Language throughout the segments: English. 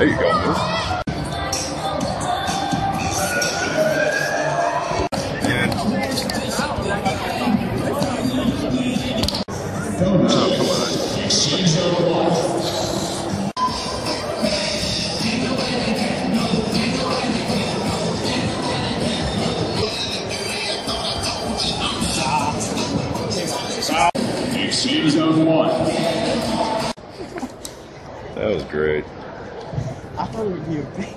There you go, Moose. That was great. I thought it would be a big.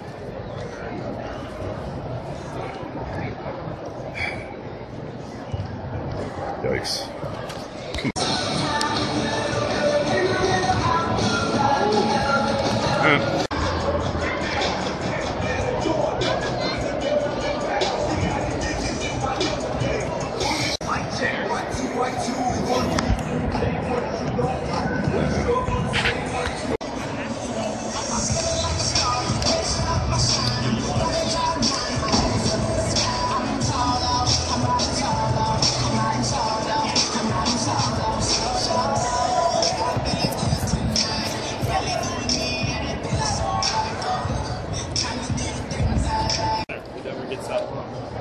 Yikes. Uh,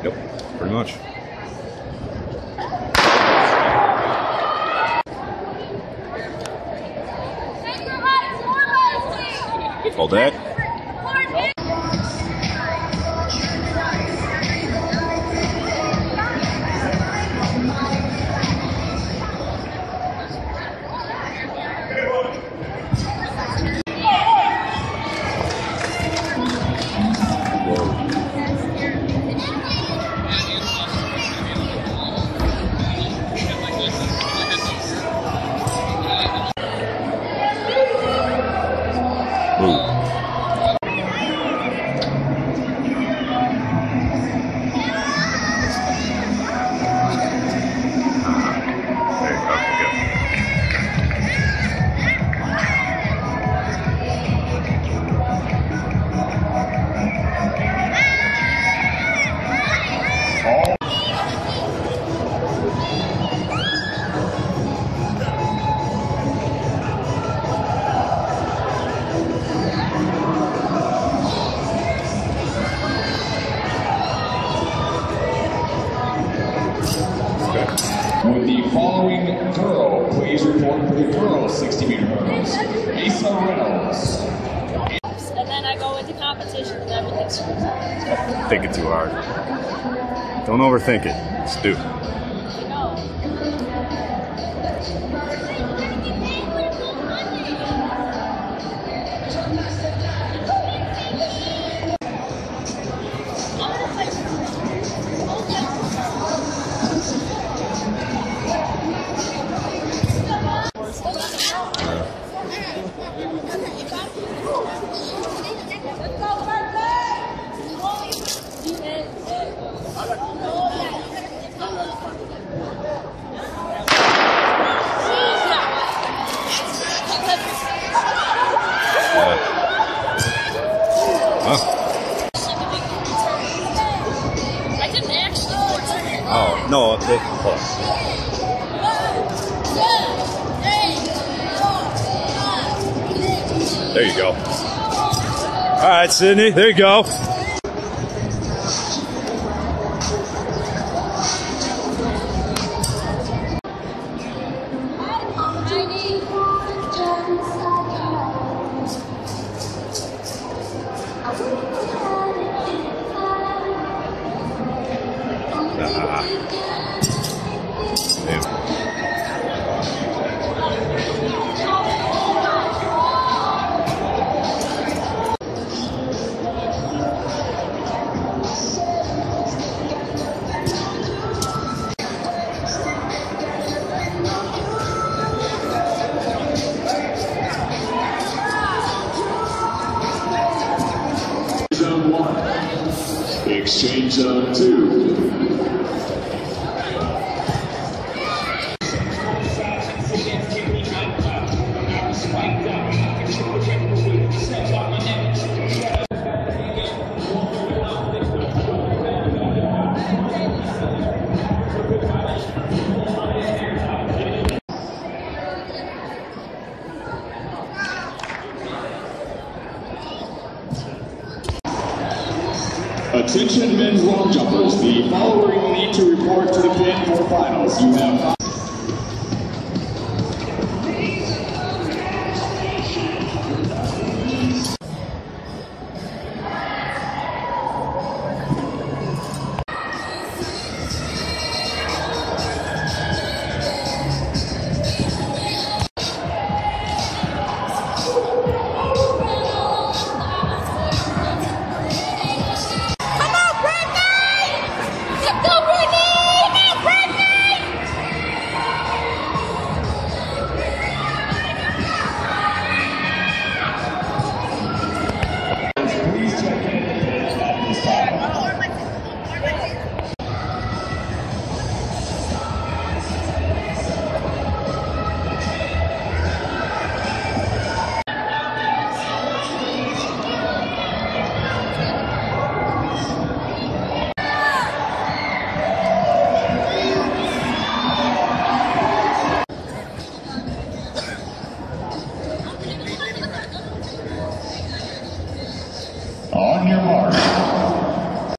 Yep, pretty much. All that? 60? Asa Reynolds. and then I go into competition and everything screws up. Thinking too hard. Don't overthink it. Do. No. They. There you go. All right, Sydney. There you go. Exchange zone two. Attention men's long jumpers. The following need to report to the pin for finals. You have